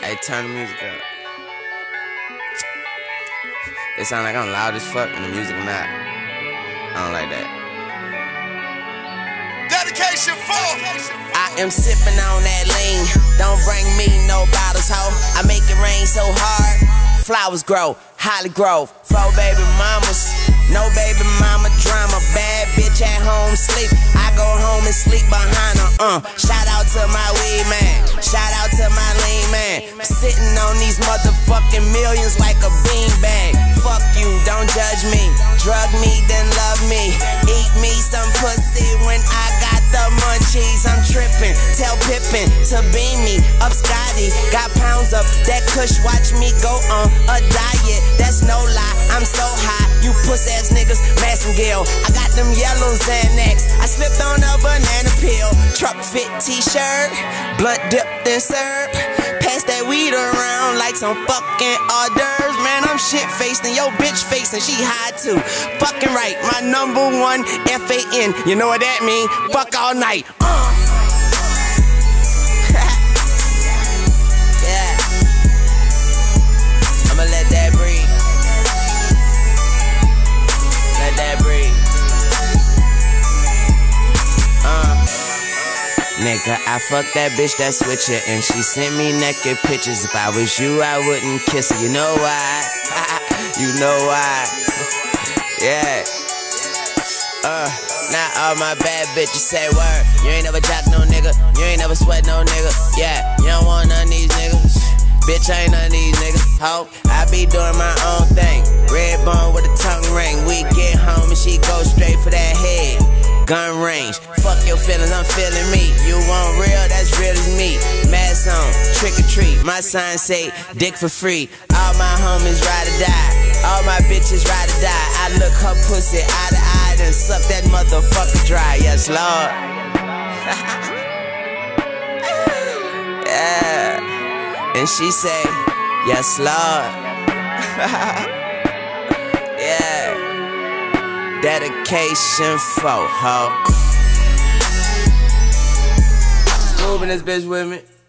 Hey, turn the music up. It sound like I'm loud as fuck and the music not. I don't like that. Dedication 4. I am sipping on that lean. Don't bring me no bottles, ho. I make it rain so hard. Flowers grow, Hollygrove. Four baby mamas, no baby mama drama. Bad bitch at home sleep. I go home and sleep behind her. Uh, shout out to my weed man. Sitting on these motherfucking millions like a beanbag. Fuck you, don't judge me. Drug me, then love me. Eat me some pussy when I got the munchies. I'm tripping. Tell Pippen to beam me up Scotty. Got pounds up that kush. Watch me go on a diet. That's no lie. Puss ass niggas, Massengale. I got them yellow Xanax. I slipped on a banana peel. Trukfit t-shirt. Blood dipped in syrup. Pass that weed around like some fucking hors d'oeuvres. Man, I'm shit faced and yo bitch faced and she high too. Fucking right, my number one F-A-N. You know what that mean? Fuck all night. Uh. Nigga, I fucked that bitch that switcher and she sent me naked pictures. If I was you, I wouldn't kiss her. You know why? you know why? yeah. Uh, now all my bad bitches say word. You ain't never jock no nigga. You ain't never sweat no nigga. Yeah, you don't want none of these niggas. Bitch, I ain't none of these niggas. Hope I be doing my own thing. Red bone with a tongue ring. We get home and she go straight for that head. Gun range. Feelings, I'm feeling me. You want real, that's real as me. Mask on, trick or treat. My sign say dick for free. All my homies ride or die. All my bitches ride or die. I look her pussy eye to eye and suck that motherfucker dry. Yes, Lord. yeah. And she say, Yes, Lord. yeah. Dedication 4 ho. Moving this bitch with me.